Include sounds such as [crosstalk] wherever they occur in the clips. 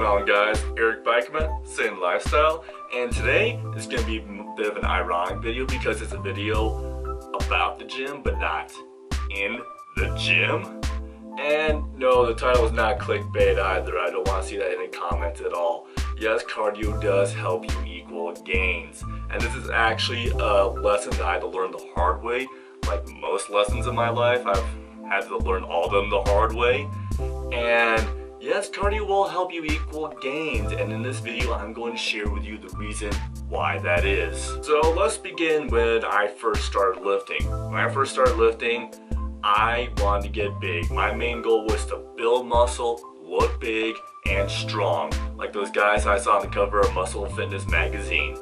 going on guys? Eric Bikeman, Saiyan Lifestyle, and today is going to be a bit of an ironic video because it's a video about the gym, but not in the gym. And no, the title is not clickbait either. I don't want to see that in the comments at all. Yes, cardio does help you equal gains. And this is actually a lesson that I had to learn the hard way. Like most lessons in my life, I've had to learn all of them the hard way. And Yes, cardio will help you equal gains, and in this video I'm going to share with you the reason why that is. So let's begin when I first started lifting. When I first started lifting, I wanted to get big. My main goal was to build muscle, look big, and strong, like those guys I saw on the cover of Muscle Fitness magazine.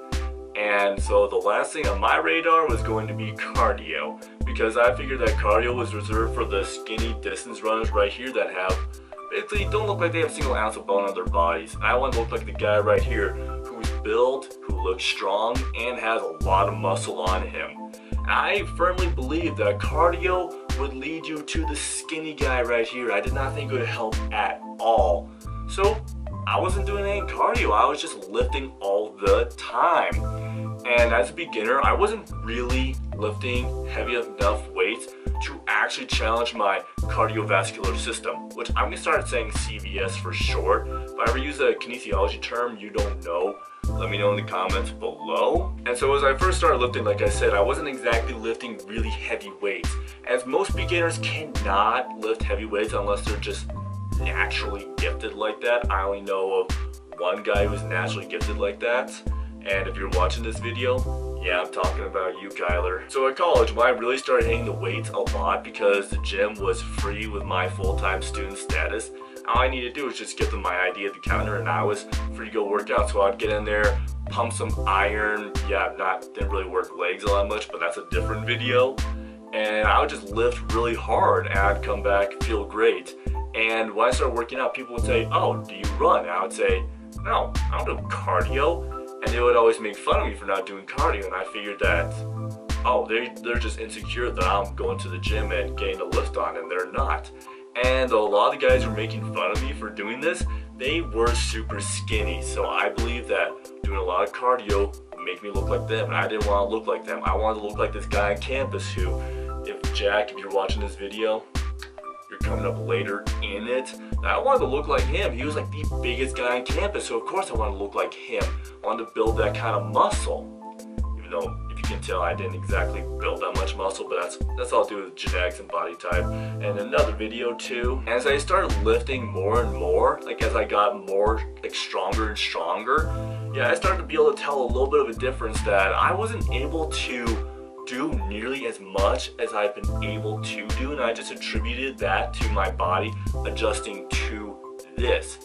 And so the last thing on my radar was going to be cardio, because I figured that cardio was reserved for the skinny distance runners right here that have they don't look like they have a single ounce of bone on their bodies. I want to look like the guy right here who's built, who looks strong, and has a lot of muscle on him. I firmly believe that cardio would lead you to the skinny guy right here. I did not think it would help at all. So I wasn't doing any cardio. I was just lifting all the time. And as a beginner, I wasn't really lifting heavy enough weights to actually challenge my cardiovascular system, which I'm gonna start saying CVS for short. If I ever use a kinesiology term you don't know, let me know in the comments below. And so as I first started lifting, like I said, I wasn't exactly lifting really heavy weights. As most beginners cannot lift heavy weights unless they're just naturally gifted like that. I only know of one guy who's naturally gifted like that. And if you're watching this video, yeah, I'm talking about you, Kyler. So at college, when I really started hitting the weights a lot because the gym was free with my full-time student status, all I needed to do was just give them my ID at the counter and I was free to go work out. So I'd get in there, pump some iron. Yeah, not didn't really work legs all that much, but that's a different video. And I would just lift really hard and I'd come back, feel great. And when I started working out, people would say, oh, do you run? And I would say, no, I don't do cardio and they would always make fun of me for not doing cardio and I figured that oh they, they're just insecure that I'm going to the gym and getting a lift on and they're not and a lot of the guys were making fun of me for doing this they were super skinny so I believe that doing a lot of cardio make me look like them and I didn't want to look like them I wanted to look like this guy on campus who if Jack if you're watching this video you're coming up later in it. I wanted to look like him. He was like the biggest guy on campus, so of course I wanted to look like him. I wanted to build that kind of muscle. Even though, if you can tell, I didn't exactly build that much muscle, but that's that's all due to genetics and body type. And another video too, as I started lifting more and more, like as I got more like stronger and stronger, yeah, I started to be able to tell a little bit of a difference that I wasn't able to do nearly as much as I've been able to do and I just attributed that to my body adjusting to this.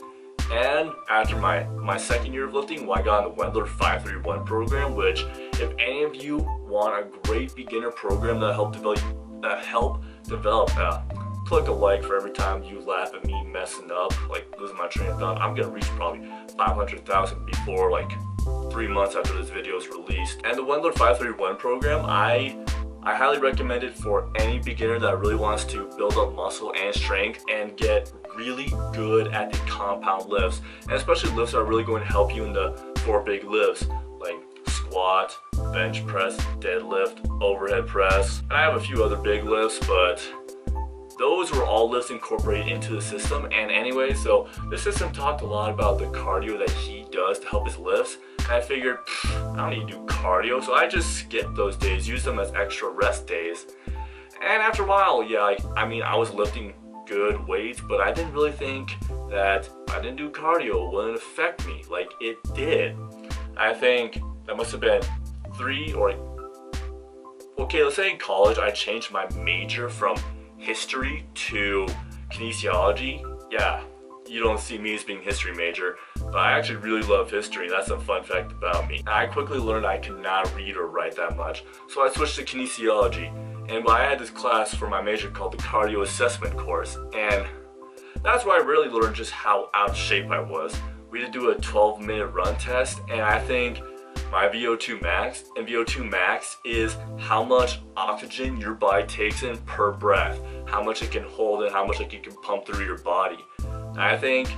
And after my, my second year of lifting, well, I got on the Wendler 531 program, which if any of you want a great beginner program that help develop, that help develop, uh, click a like for every time you laugh at me messing up, like losing my train of thought. I'm gonna reach probably 500,000 before like three months after this video is released. And the Wendler 531 program, I I highly recommend it for any beginner that really wants to build up muscle and strength and get really good at the compound lifts. And especially lifts that are really going to help you in the four big lifts like squat, bench press, deadlift, overhead press. And I have a few other big lifts, but those were all lifts incorporated into the system. And anyway, so the system talked a lot about the cardio that he does to help his lifts. And I figured, I don't need to do cardio, so I just skipped those days, use them as extra rest days. And after a while, yeah, like, I mean, I was lifting good weights, but I didn't really think that I didn't do cardio wouldn't affect me like it did. I think that must have been three or okay, let's say in college I changed my major from history to kinesiology. Yeah, you don't see me as being history major, but I actually really love history. That's a fun fact about me. I quickly learned I cannot read or write that much, so I switched to kinesiology. And I had this class for my major called the cardio assessment course, and that's where I really learned just how out of shape I was. We to do a 12 minute run test, and I think my VO2 max, and VO2 max is how much oxygen your body takes in per breath, how much it can hold and how much it can pump through your body. I think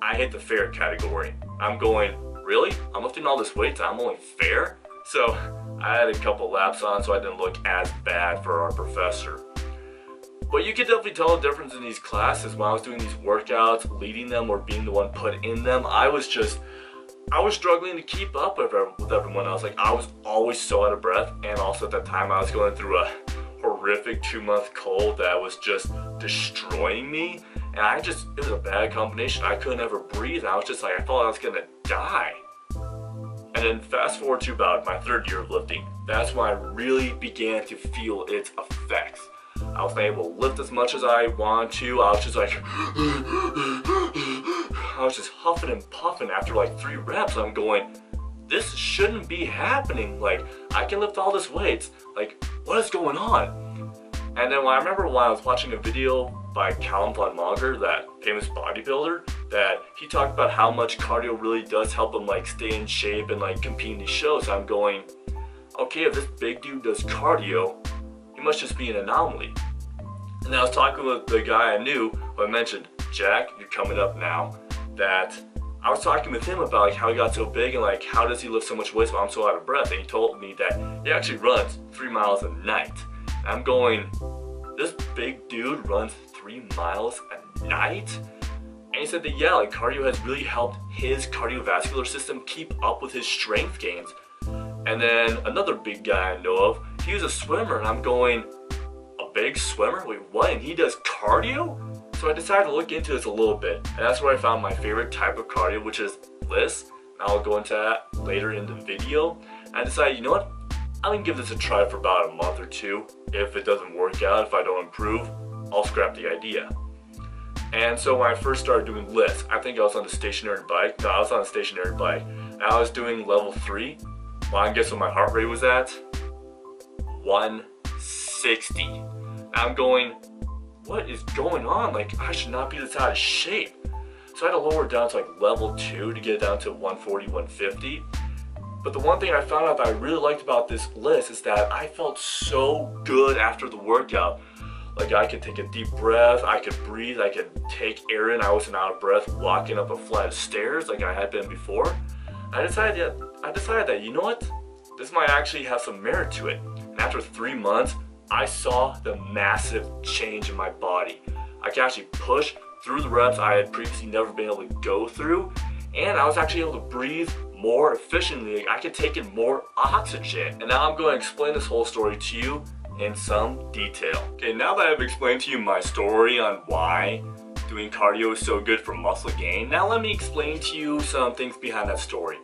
I hit the fair category. I'm going, really? I'm lifting all this weight I'm only fair? So I had a couple laps on so I didn't look as bad for our professor. But you could definitely tell the difference in these classes when I was doing these workouts, leading them or being the one put in them. I was just, I was struggling to keep up with, everyone else. Like I was always so out of breath and also at that time I was going through a horrific two month cold that was just destroying me. And I just, it was a bad combination. I couldn't ever breathe. I was just like, I thought I was gonna die. And then fast forward to about my third year of lifting, that's when I really began to feel its effects. I was not able to lift as much as I want to. I was just like, I was just huffing and puffing after like three reps. I'm going, this shouldn't be happening. Like, I can lift all this weights. Like, what is going on? And then I remember when I was watching a video by Callum von Moger, that famous bodybuilder, that he talked about how much cardio really does help him like stay in shape and like compete in these shows. I'm going, okay, if this big dude does cardio, he must just be an anomaly. And I was talking with the guy I knew, who I mentioned, Jack, you're coming up now, that I was talking with him about like how he got so big and like how does he lift so much weight while I'm so out of breath. And he told me that he actually runs three miles a night. And I'm going, this big dude runs three miles a night? And he said that yeah, like cardio has really helped his cardiovascular system keep up with his strength gains. And then another big guy I know of, he was a swimmer and I'm going, a big swimmer? Wait, what? And he does cardio? So I decided to look into this a little bit. And that's where I found my favorite type of cardio, which is LISS. And I'll go into that later in the video. And I decided, you know what? I'm gonna give this a try for about a month or two. If it doesn't work out, if I don't improve, I'll scrap the idea. And so when I first started doing LISS, I think I was on the stationary bike. No, I was on a stationary bike. I was doing level three. Well, I guess what my heart rate was at? 160. And I'm going, what is going on? Like, I should not be this out of shape. So I had to lower it down to like level two to get it down to 140, 150. But the one thing I found out that I really liked about this LISS is that I felt so good after the workout. Like I could take a deep breath, I could breathe, I could take air in. I wasn't out of breath walking up a flight of stairs like I had been before. I decided, yeah, I decided that you know what, this might actually have some merit to it. And after three months, I saw the massive change in my body. I could actually push through the reps I had previously never been able to go through, and I was actually able to breathe more efficiently. I could take in more oxygen. And now I'm going to explain this whole story to you in some detail. Okay, now that I've explained to you my story on why doing cardio is so good for muscle gain, now let me explain to you some things behind that story.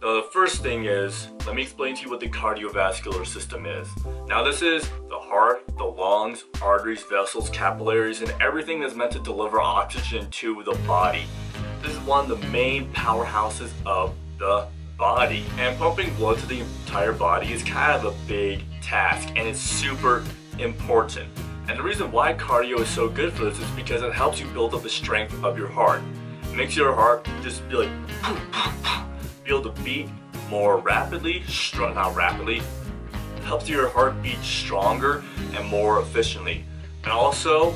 The first thing is, let me explain to you what the cardiovascular system is. Now this is the heart, the lungs, arteries, vessels, capillaries, and everything that's meant to deliver oxygen to the body. This is one of the main powerhouses of the body. And pumping blood to the entire body is kind of a big task and it's super important. And the reason why cardio is so good for this is because it helps you build up the strength of your heart. It makes your heart just be like, [clears throat] able to beat more rapidly, strong, not rapidly, helps your heart beat stronger and more efficiently. And also,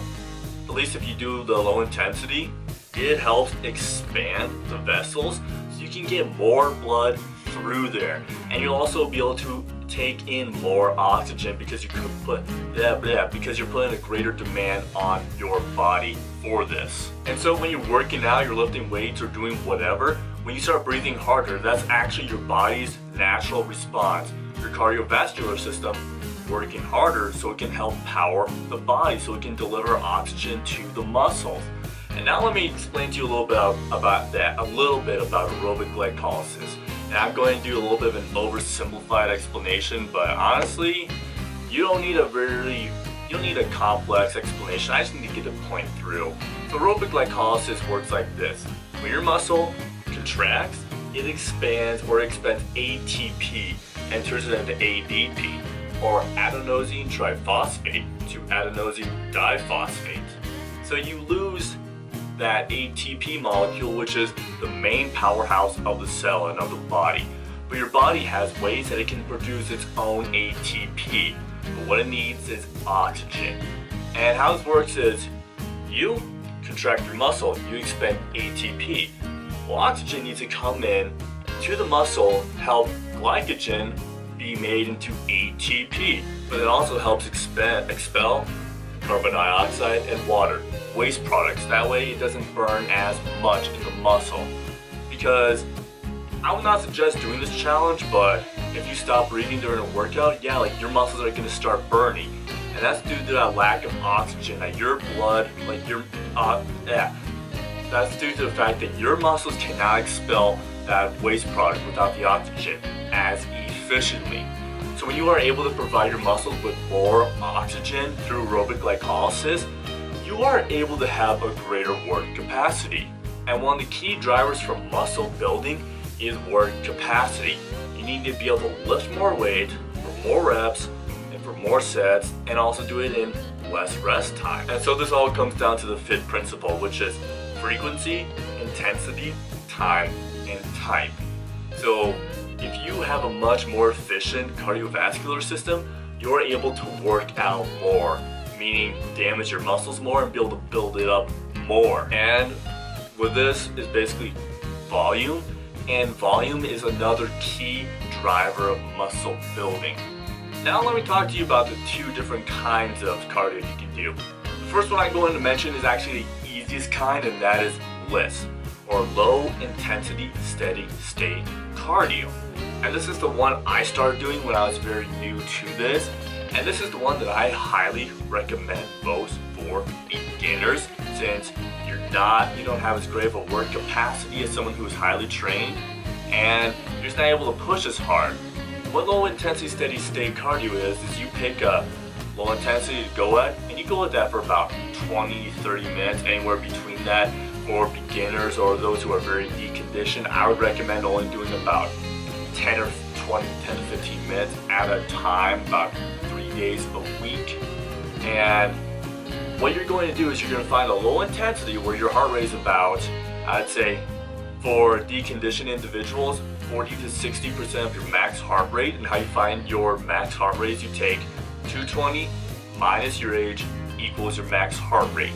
at least if you do the low intensity, it helps expand the vessels so you can get more blood through there. And you'll also be able to take in more oxygen because you could put yeah, because you're putting a greater demand on your body for this. And so when you're working out, you're lifting weights or doing whatever, when you start breathing harder, that's actually your body's natural response. Your cardiovascular system working harder so it can help power the body, so it can deliver oxygen to the muscles. And now let me explain to you a little bit about that, a little bit about aerobic glycolysis. And I'm going to do a little bit of an oversimplified explanation, but honestly, you don't need a very, you don't need a complex explanation. I just need to get the point through. So aerobic glycolysis works like this. When your muscle contracts, it expands or expends ATP and turns it into ADP, or adenosine triphosphate to adenosine diphosphate. So you lose that ATP molecule, which is the main powerhouse of the cell and of the body. But your body has ways that it can produce its own ATP. But what it needs is oxygen. And how this works is you contract your muscle, you expend ATP. Well, oxygen needs to come in to the muscle, help glycogen be made into ATP. But it also helps expel, carbon dioxide and water, waste products. That way it doesn't burn as much in the muscle. Because I would not suggest doing this challenge, but if you stop breathing during a workout, yeah, like your muscles are gonna start burning. And that's due to that lack of oxygen, that your blood, like your, uh, yeah. That's due to the fact that your muscles cannot expel that waste product without the oxygen as efficiently. So when you are able to provide your muscles with more oxygen through aerobic glycolysis, you are able to have a greater work capacity. And one of the key drivers for muscle building is work capacity. You need to be able to lift more weight for more reps and for more sets and also do it in less rest time. And so this all comes down to the FIT principle, which is frequency, intensity, time, and type. So if you have a much more efficient cardiovascular system, you're able to work out more, meaning damage your muscles more and be able to build it up more. And with this is basically volume, and volume is another key driver of muscle building. Now let me talk to you about the two different kinds of cardio you can do. The first one I'm going to mention is actually easiest kind and that is LISS, or low intensity steady state cardio. And this is the one I started doing when I was very new to this. And this is the one that I highly recommend most for beginners since you're not, you don't have as great of a work capacity as someone who is highly trained and you're just not able to push as hard. What low intensity steady state cardio is, is you pick a low intensity to go at and you go at that for about 20 30 minutes, anywhere between that for beginners or those who are very deconditioned. I would recommend only doing about 10 or 20, 10 to 15 minutes at a time, about three days a week. And what you're going to do is you're going to find a low intensity where your heart rate is about, I'd say, for deconditioned individuals, 40 to 60% of your max heart rate. And how you find your max heart rate is you take 220 minus your age equals your max heart rate.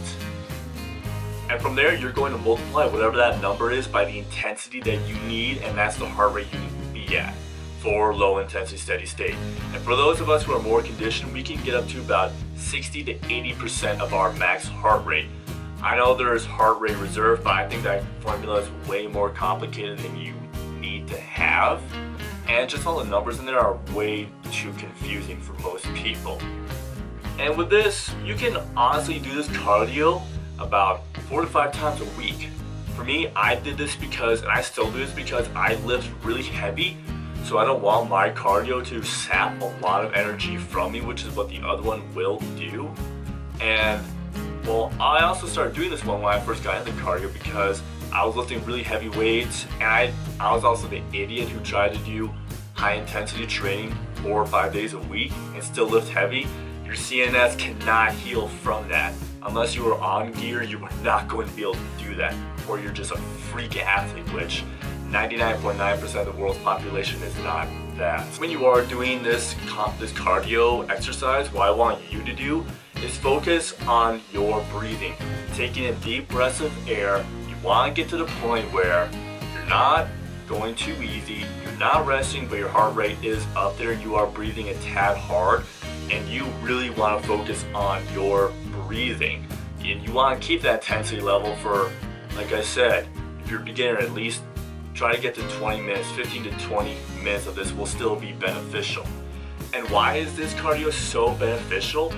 And from there, you're going to multiply whatever that number is by the intensity that you need, and that's the heart rate you need to be at for low intensity steady state. And for those of us who are more conditioned, we can get up to about 60 to 80% of our max heart rate. I know there's heart rate reserve, but I think that formula is way more complicated than you need to have. And just all the numbers in there are way too confusing for most people. And with this, you can honestly do this cardio about four to five times a week. For me, I did this because, and I still do this because I lift really heavy so I don't want my cardio to sap a lot of energy from me, which is what the other one will do. And well, I also started doing this one when I first got into cardio because I was lifting really heavy weights and I, I was also the idiot who tried to do high intensity training four or five days a week and still lift heavy. Your CNS cannot heal from that. Unless you are on gear, you are not going to be able to do that. Or you're just a freak athlete, which 99.9% of the world's population is not that. When you are doing this, this cardio exercise, what I want you to do is focus on your breathing. Taking in deep breaths of air, want to get to the point where you're not going too easy, you're not resting, but your heart rate is up there, you are breathing a tad hard, and you really want to focus on your breathing. And you want to keep that intensity level for, like I said, if you're a beginner, at least try to get to 20 minutes, 15 to 20 minutes of this will still be beneficial. And why is this cardio so beneficial?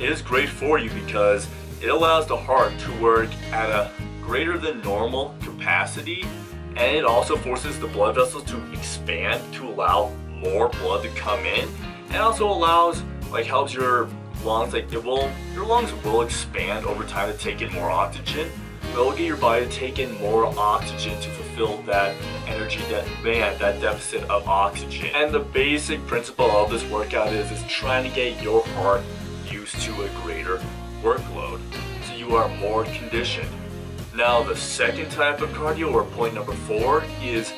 It is great for you because it allows the heart to work at a greater than normal capacity and it also forces the blood vessels to expand to allow more blood to come in and also allows like helps your lungs like it will your lungs will expand over time to take in more oxygen It will get your body to take in more oxygen to fulfill that energy that demand, that deficit of oxygen. And the basic principle of this workout is, is trying to get your heart used to a greater workload so you are more conditioned. Now the second type of cardio or point number four is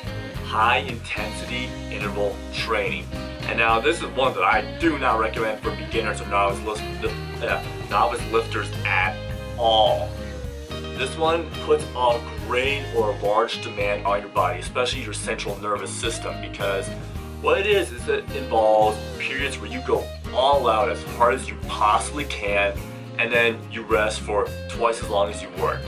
high intensity interval training. And now this is one that I do not recommend for beginners or novice, uh, novice lifters at all. This one puts a great or large demand on your body, especially your central nervous system, because what it is is it involves periods where you go all out as hard as you possibly can, and then you rest for twice as long as you work.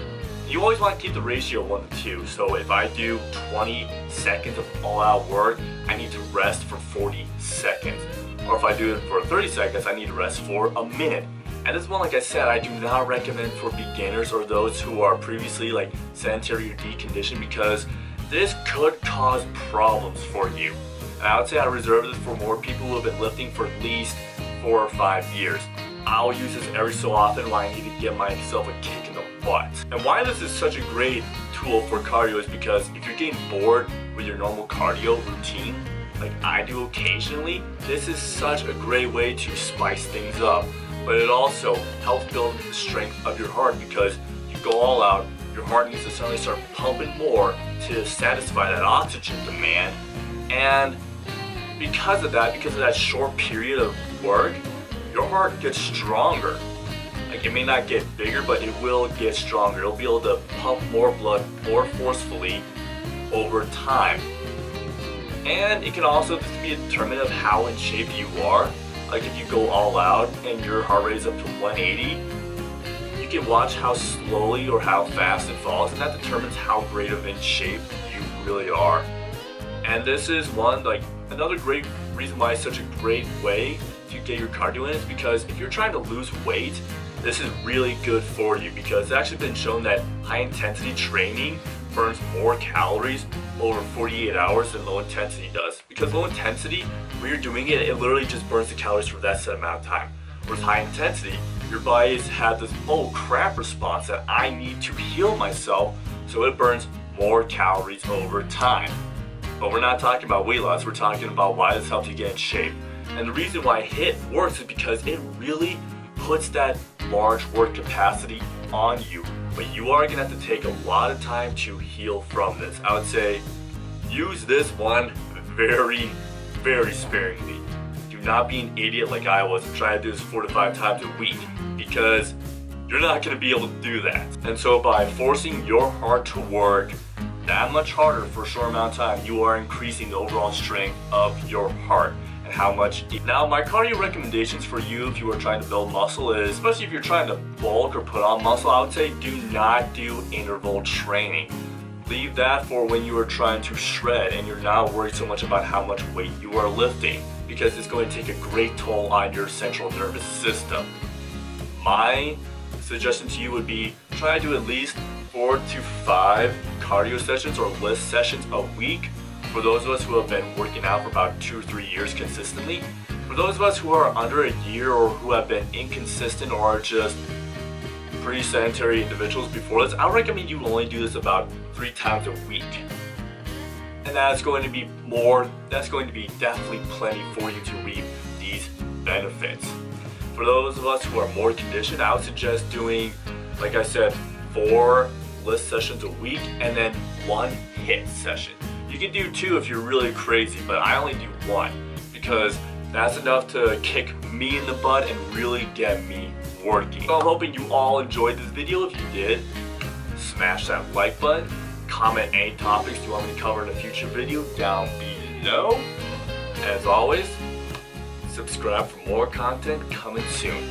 You always want to keep the ratio 1 to 2, so if I do 20 seconds of all out work, I need to rest for 40 seconds. Or if I do it for 30 seconds, I need to rest for a minute. And this one, like I said, I do not recommend for beginners or those who are previously like sedentary or deconditioned because this could cause problems for you. And I would say I reserve this for more people who have been lifting for at least four or five years. I'll use this every so often when I need to give myself a kick butt. And why this is such a great tool for cardio is because if you're getting bored with your normal cardio routine, like I do occasionally, this is such a great way to spice things up but it also helps build the strength of your heart because you go all out, your heart needs to suddenly start pumping more to satisfy that oxygen demand. And because of that, because of that short period of work, your heart gets stronger. It may not get bigger, but it will get stronger. It'll be able to pump more blood more forcefully over time. And it can also just be a determinant of how in shape you are like if you go all out and your heart rate is up to 180, you can watch how slowly or how fast it falls and that determines how great of in shape you really are. And this is one, like another great reason why it's such a great way to get your cardio in is because if you're trying to lose weight, this is really good for you because it's actually been shown that high intensity training burns more calories over 48 hours than low intensity does. Because low intensity, when you're doing it, it literally just burns the calories for that set amount of time. Whereas high intensity, your body's had this oh crap response that I need to heal myself, so it burns more calories over time. But we're not talking about weight loss, we're talking about why this helps you get in shape. And the reason why HIT works is because it really puts that large work capacity on you. But you are gonna have to take a lot of time to heal from this. I would say use this one very, very sparingly. Do not be an idiot like I was and try to do this four to five times a week because you're not gonna be able to do that. And so by forcing your heart to work that much harder for a short amount of time, you are increasing the overall strength of your heart how much. Now my cardio recommendations for you if you are trying to build muscle is, especially if you're trying to bulk or put on muscle, I would say do not do interval training. Leave that for when you are trying to shred and you're not worried so much about how much weight you are lifting because it's going to take a great toll on your central nervous system. My suggestion to you would be try to do at least four to five cardio sessions or LISS sessions a week for those of us who have been working out for about two or three years consistently, for those of us who are under a year or who have been inconsistent or are just pretty sedentary individuals before this, I recommend you only do this about three times a week. And that's going to be more, that's going to be definitely plenty for you to reap these benefits. For those of us who are more conditioned, I would suggest doing, like I said, four LISS sessions a week and then one hit session. You can do two if you're really crazy, but I only do one because that's enough to kick me in the butt and really get me working. So I'm hoping you all enjoyed this video. If you did, smash that like button, comment any topics you want me to cover in a future video down below. As always, subscribe for more content coming soon.